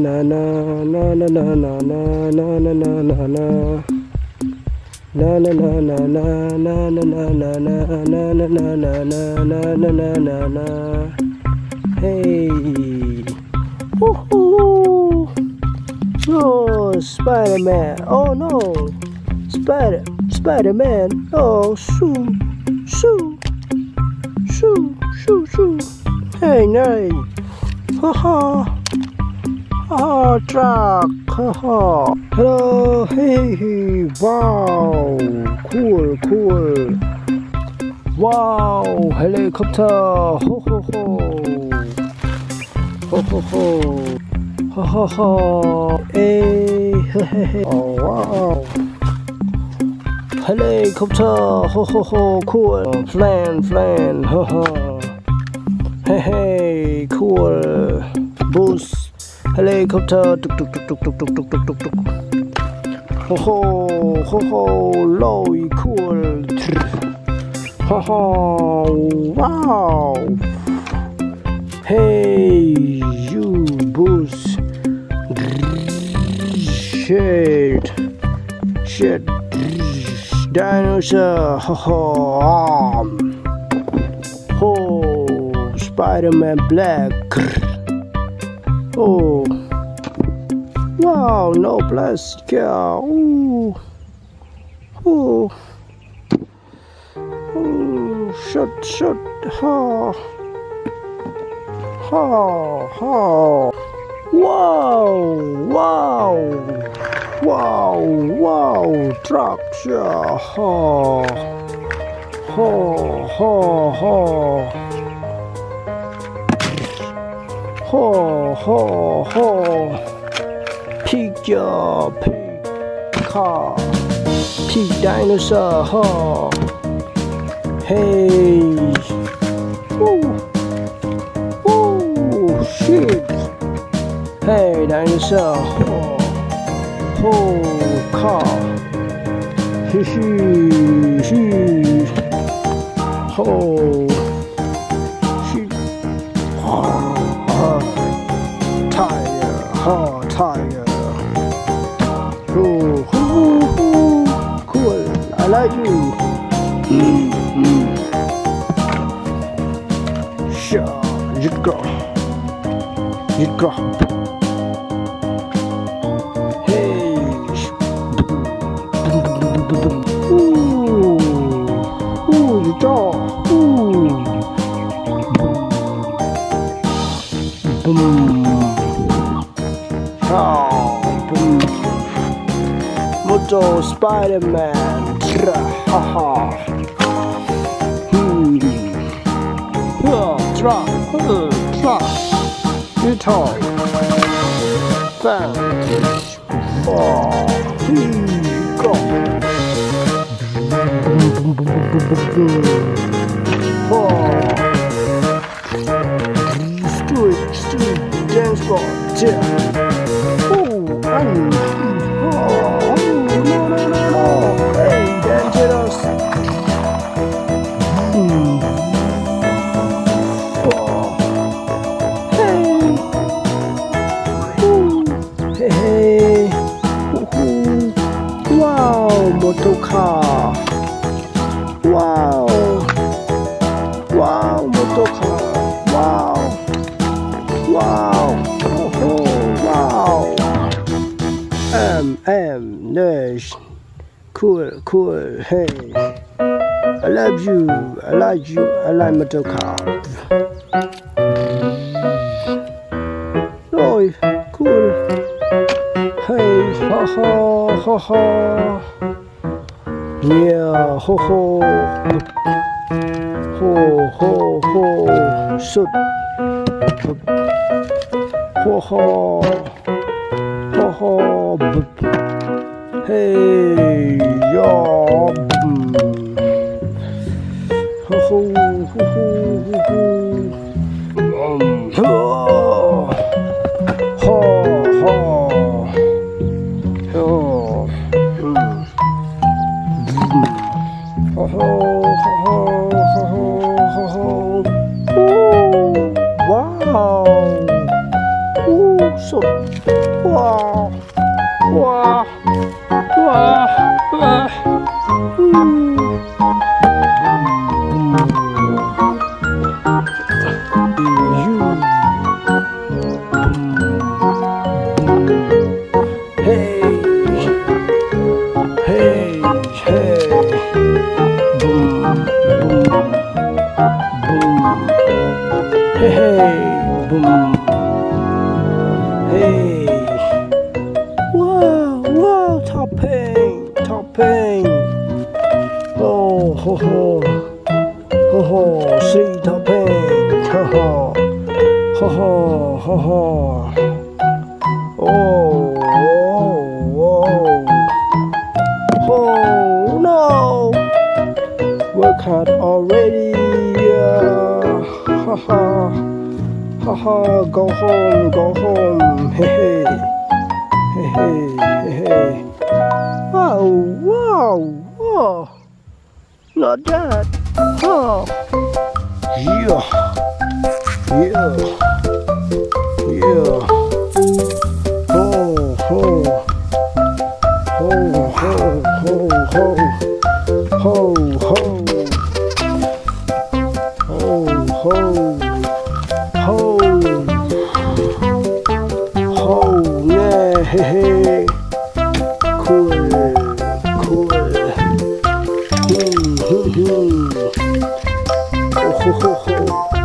Na na na na na na na na na na na na Na na na na na na na na na na na na na na na na na na na Hey Woohoo Oh Spider-Man Oh no Spider Spider-Man Oh shoo shoo shoo shoo shoo Hey nay Ha ha Ah, truck. Haha. Hello. Hey, hey. Wow. Cool, cool. Wow. Helicopter. Ho, ho, ho. Ho, ho, ho. Ha, ha, ha. Hey, hey, hey, hey. Oh, wow. Helicopter. Ho, ho, ho. Cool. Flan, flan. Ha, ha. Hey, hey. Cool. Boost. Helicopter, tuk tuk tuk tuk tuk tuk tuk tuk tuk. Ho ho, ho ho, low, cool. Ho ho, wow. Hey, you boost. Shit, shit. Dinosaur, ho ho. Um. Ho, Spider-Man Black. Oh, wow, no plastic. Ooh, ooh, ooh, shut, shut, ha, ha, ha. Wow, wow, wow, wow, yeah, ha, ha, ha, ha. Ho, ho, ho. Pizza, pig, car, pig dinosaur, ho. Hey. Woo. Woo, shit. Hey, dinosaur, ho. Ho, car. Hee hee, hee. Ho. You. Mm, mm. You go. You go. Hey. Ooh, ooh, you go. Ooh. Boom. Oh, boom. Moto Spider-Man. Guitar. Fans. Street, street, dance floor, yeah. Oh, I'm motor car. Wow. Wow, motorcar. Wow. Wow. Oh, oh, wow. Um, um, nice. Cool, cool. Hey. I love you. I like you. I like motor car. Oh, cool. Hey, ha ha, ha ha. Yeah, ho ho. Ho ho ho. Shoot. Ho ho. Ho ho. Hey, mm. Ho ho ho ho ho ho. Ho Ho ho. Ho. See topping. Ho ho. Ho ho. Ho ho. Oh. Oh. Oh. Oh no. Work hard already. Uh, ha ha. Ha ha. Go home. Go home. Hey hey. Hey hey. Hey hey. Wow. Wow. Not that. Huh. Yeah. Yeah. Yeah. Ho ho. Ho ho ho ho. Ho ho. Ho ho. Ho. Ho yeah. Hmm. Oh ho